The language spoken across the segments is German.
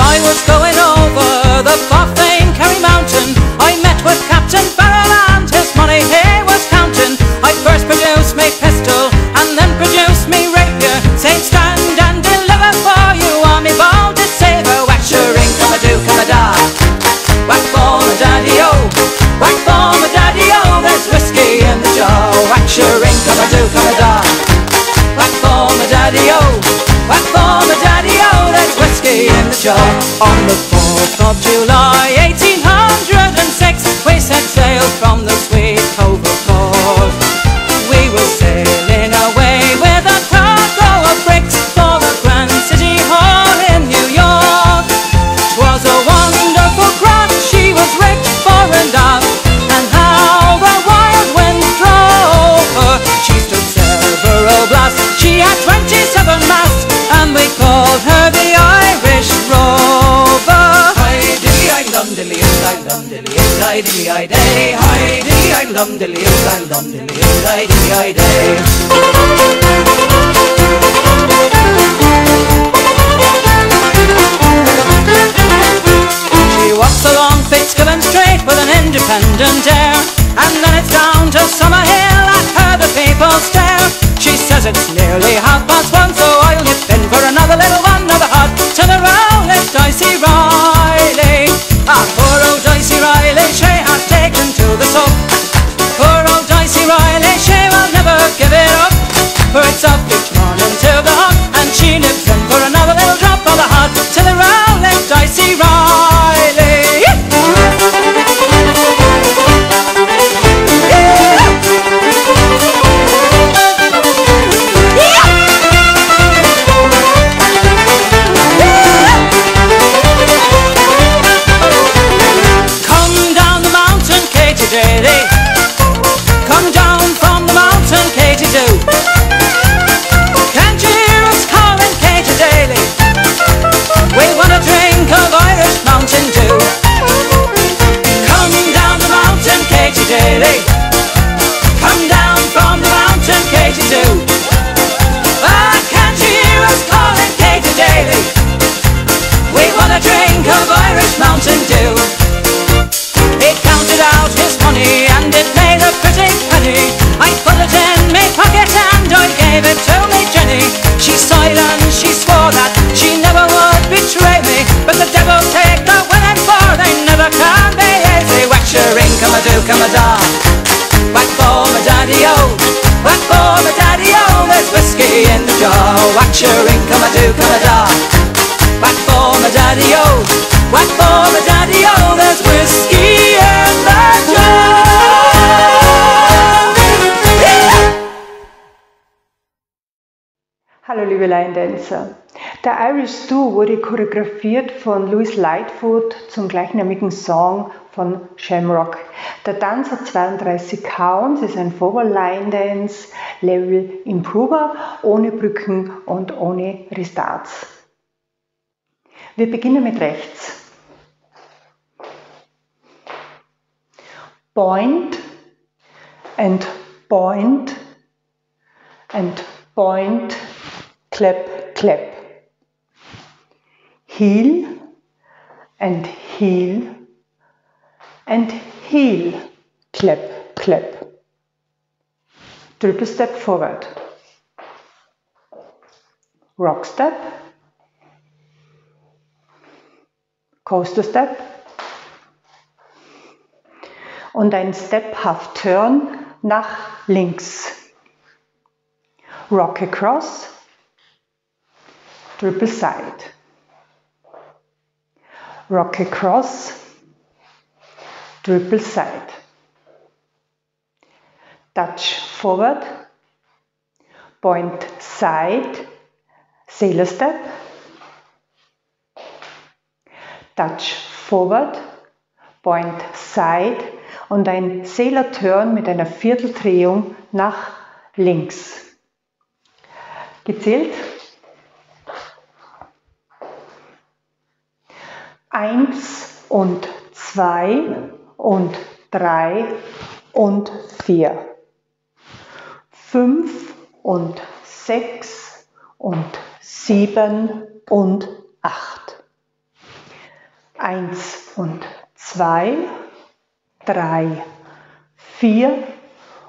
I was going On the 4th of July, ai đi ai đây ai đi anh lầm để liêu anh She walks along Fitzgibbon Street with an independent air And then it's down to Summer Hill, I heard the people stare She says it's nearly half past one so day. I put it in my pocket and I gave it to me Jenny. She sighed and she swore that she never would betray me. But the devil take the winning for they never can be easy. Whack your ring, come a do, come a da. Whack for my daddy-o, oh. whack for my daddy-o. Oh. There's whiskey in the jar. Whack your ring, come a do, come a da. Line Dancer. Der Irish Stew wurde choreografiert von Louis Lightfoot zum gleichnamigen Song von Shamrock. Der Tanz hat 32 Counts, ist ein Forward Line Dance, Level Improver, ohne Brücken und ohne Restarts. Wir beginnen mit rechts. Point and point and point, clap, clap. Heel and heel and heel, clap, clap. Triple step forward. Rock step. Coaster step. Und ein Step Half Turn nach links. Rock across, triple side. Rock across, triple side. Touch forward, point side, sailor step. Touch forward, point side und ein Sailor Turn mit einer Vierteldrehung nach links gezählt. Eins und zwei und drei und vier. Fünf und sechs und sieben und acht. Eins und zwei, drei, vier,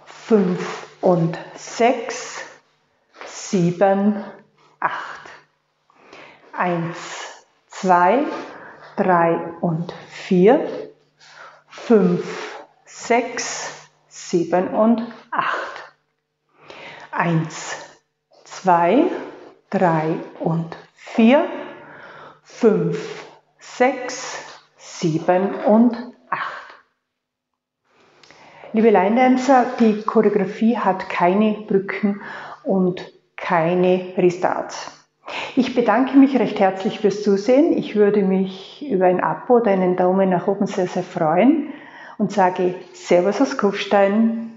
fünf und sechs, sieben, acht. Eins, zwei, drei und vier, fünf, sechs, sieben und acht. Eins, zwei, drei und vier, fünf, sechs, sieben und acht. Liebe Line-Dancer, die Choreografie hat keine Brücken und keine Restarts. Ich bedanke mich recht herzlich fürs Zusehen. Ich würde mich über ein Abo oder einen Daumen nach oben sehr, sehr freuen und sage Servus aus Kufstein.